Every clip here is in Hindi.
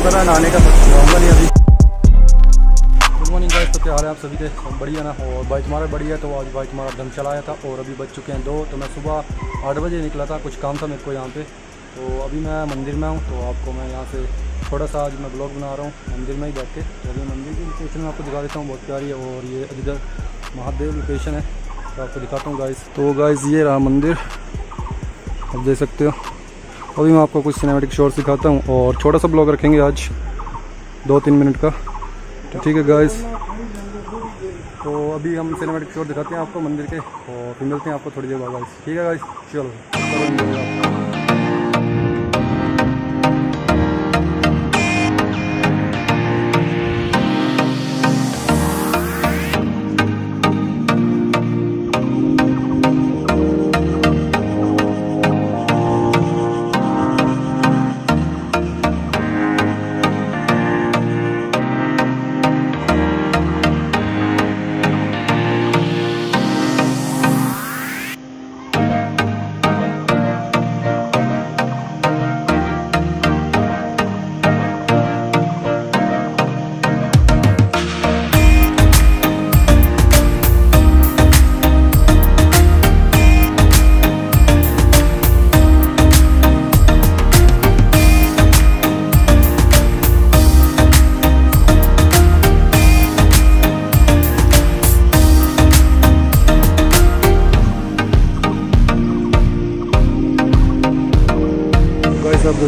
तो है नहाने का जाऊँगा नहीं अभी। गुड मॉर्निंग गाइस तो क्या हाल है आप सभी के? बढ़िया ना, और बाइक हमारा बढ़िया तो आज बाइक हमारा दम चलाया था, और अभी बज चुके हैं दो तो मैं सुबह आठ बजे निकला था, कुछ काम था मेरे को यहाँ पे। तो अभी मैं मंदिर में हूँ तो आपको मैं यहाँ से थोड़ा सा आज मैं ब्लॉग बना रहा हूँ, मंदिर में ही बैठ के। तो अभी मंदिर की लोकेशन में आपको दिखा देता हूँ, बहुत प्यारी है, और ये इधर महादेव लोकेशन है तो आपको दिखाता हूँ गाइस तो गाइस ये रहा मंदिर, आप देख सकते हो। अभी मैं आपको कुछ सिनेमेटिक शॉर्ट्स दिखाता हूँ और छोटा सा ब्लॉग रखेंगे आज, दो तीन मिनट का। तो ठीक है गाइस तो अभी हम सिनेमेटिक शॉर्ट दिखाते हैं आपको मंदिर के और फिर मिलते हैं आपको थोड़ी देर बाद गाइस ठीक है गाइस चलो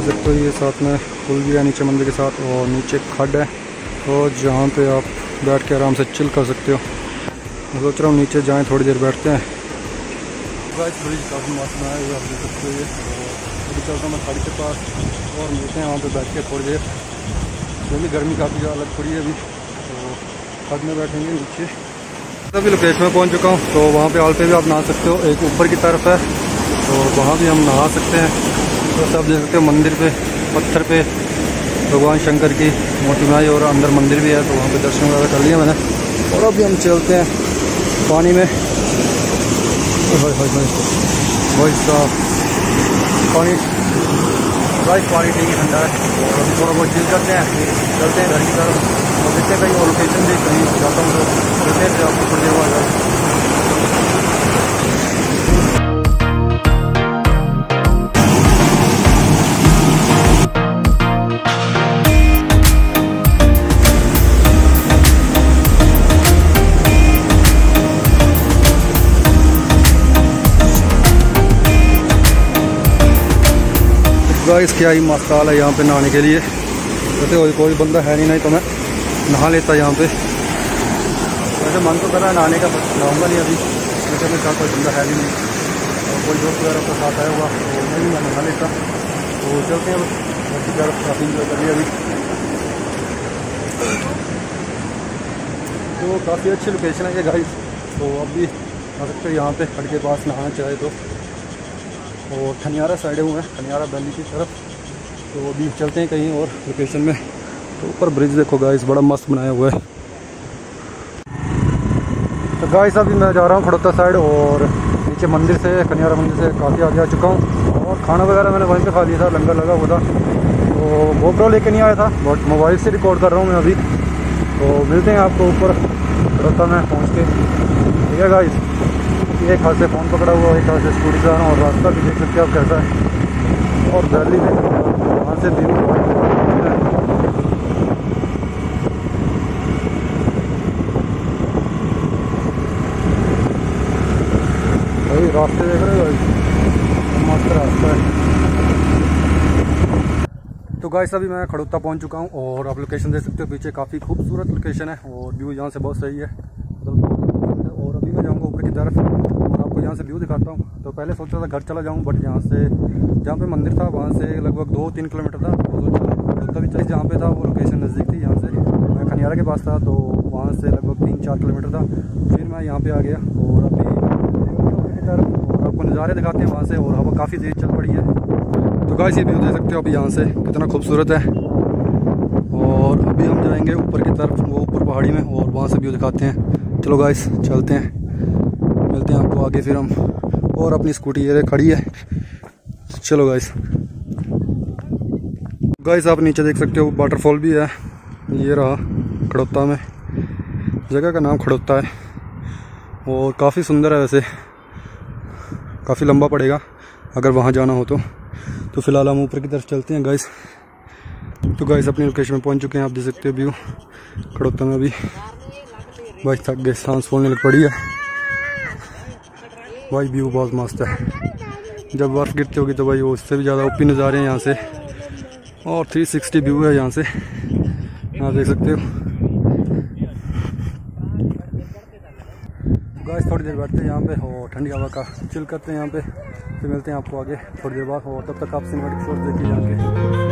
देख सकते हो ये साथ में पुल भी है, नीचे मंदिर के साथ और नीचे खड है। और जहाँ पे आप बैठ के आराम से चिल कर सकते हो। मैं सोच रहा हूँ नीचे जाएँ, थोड़ी देर बैठते हैं। थोड़ी काफ़ी मौसम है ये आप देख सकते हो ये। अभी चलता हूँ मैं खड़ के पास और मिलते हैं वहाँ पर बैठ के थोड़ी देर। क्योंकि गर्मी काफ़ी ज़्यादा लग पड़ी है अभी तो खड में बैठेंगे नीचे। अभी लोकेशन में पहुँच चुका हूँ तो वहाँ पे आलते भी आप नहा सकते हो। एक ऊपर की तरफ़ है तो वहाँ भी हम नहा सकते हैं। तो सब देख सकते हो, मंदिर पे, पत्थर पे, भगवान शंकर की मोटी माई और अंदर मंदिर भी है तो वहाँ पे दर्शन वगैरह कर लिए मैंने। और अभी हम चलते हैं पानी में। भाई साहब पानी, भाई, पानी ठीक ठंडा है। और अभी थोड़ा बहुत चिल करते हैं, चलते हैं घर की तरफ़। और देखते हैं कहीं और लोकेशन भी, कहीं जाता हूँ तो। चलते हैं आपको थोड़ी देर बाद। गाइस क्या ही मसाल है यहाँ पे नहाने के लिए। वैसे कोई कोई बंदा है नहीं नहीं तो मैं नहा लेता यहाँ पे। वैसे मन तो कर रहा है नहाने का नहाऊँगा नहीं अभी। वैसे मेरे साथ कोई बंदा है नहीं। और कोई दोस्त वगैरह को साथ आया हुआ तो भी मैं नहा लेता। तो चलते हैं की तरफ़ काफ़ी इंजॉय कर लिया अभी। तो काफ़ी अच्छी लोकेशन है ये गाइस तो अब भी आ सकते यहाँ पे खड़ के पास नहाना चाहे तो। और खनियारा साइड हुए हैं, खनियारा वैली की तरफ़। तो अभी चलते हैं कहीं और लोकेशन में। तो ऊपर ब्रिज देखो गाइस बड़ा मस्त बनाया हुआ है। तो गाइस अभी मैं जा रहा हूँ खड़ोता साइड और नीचे मंदिर से, खनियारा मंदिर से काफ़ी आगे आ चुका हूँ। और खाना वगैरह मैंने वहीं पे खा लिया था, लंगर लगा हुआ था। तो गोप्रो लेके नहीं आया था बट मोबाइल से रिकॉर्ड कर रहा हूँ मैं अभी। तो मिलते हैं आपको ऊपर खड़ोता में पहुँच के। ठीक है गाइस एक हाथ से फ़ोन पकड़ा हुआ, एक हाथ से स्कूटी से और रास्ता भी देख सकते हो आप कैसा है। और वैली में वहाँ से व्यू भाई, रास्ते देख रहे हो भाई? मस्त रास्ता है। तो गाइस अभी मैं खड़ोता पहुँच चुका हूँ और आप लोकेशन देख सकते हो, पीछे काफ़ी खूबसूरत लोकेशन है और व्यू यहाँ से बहुत सही है। मतलब और अभी मैं जाऊँगा ऊपर की तरफ़। यहाँ से व्यू दिखाता हूँ। तो पहले सोच रहा था घर चला जाऊँ बट यहाँ से, जहाँ पे मंदिर था, वहाँ से लगभग दो तीन किलोमीटर था। तो सोचा चली, जहाँ पे था, वो लोकेशन नज़दीक थी, यहाँ से। मैं खनियारा के पास था तो वहाँ से लगभग तीन चार किलोमीटर था। फिर मैं यहाँ पर आ गया, और अभी और आपको नज़ारे दिखाते हैं वहाँ से, और हवा काफ़ी तेज़ चल पड़ी है। तो गाइस ये व्यू देख सकते हो अभी यहाँ से, कितना खूबसूरत है। और अभी हम जाएँगे ऊपर की तरफ़, वो ऊपर पहाड़ी में, और वहाँ से व्यू दिखाते हैं। चलो गाइस चलते हैं। मिलते हैं आगे फिर हम और अपनी स्कूटी ये खड़ी है। चलो गाइस गाइस आप नीचे देख सकते हो वाटरफॉल भी है। ये रहा खड़ोता में। जगह का नाम खड़ोता है। और काफ़ी सुंदर है वैसे। काफ़ी लंबा पड़ेगा, अगर वहाँ जाना हो तो। तो फ़िलहाल हम ऊपर की तरफ़ चलते हैं गाइस तो गाइस अपनी लोकेशन में पहुँच चुके हैं, आप देख सकते हो व्यू खड़ोता में अभी। भाई, थक गए, सांस फूलने लग पड़ी है। भाई व्यू बहुत मस्त है। जब बर्फ़ गिरती होगी तो भाई वो उससे भी ज़्यादा ओपी नज़ारे हैं यहाँ से। और 360 व्यू है यहाँ से। यहाँ देख सकते हो। गाइस थोड़ी देर बैठते हैं यहाँ पे। और ठंडी हवा का चिल करते हैं यहाँ पे। फिर मिलते हैं आपको आगे थोड़ी देर बाद। और तब तक आप सिनेमेटिक शोट देखिए जाके।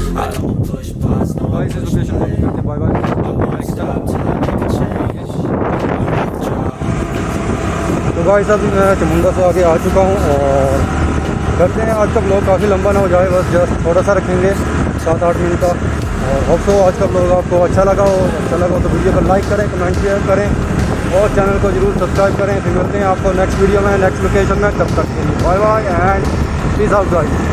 तो भाई अभी मैं चमुंडा से आगे आ चुका हूँ और करते हैं। आज का ब्लॉग काफ़ी लंबा ना हो जाए, बस जस्ट थोड़ा सा रखेंगे सात आठ मिनट का। और होप सो आज का ब्लॉग आपको अच्छा लगा हो। अच्छा लगा हो तो वीडियो को लाइक करें कमेंट शेयर करें और चैनल को ज़रूर सब्सक्राइब करें। फिर मिलते हैं आपको नेक्स्ट वीडियो में नेक्स्ट लोकेशन में। तब तक के लिए bye bye and please out guys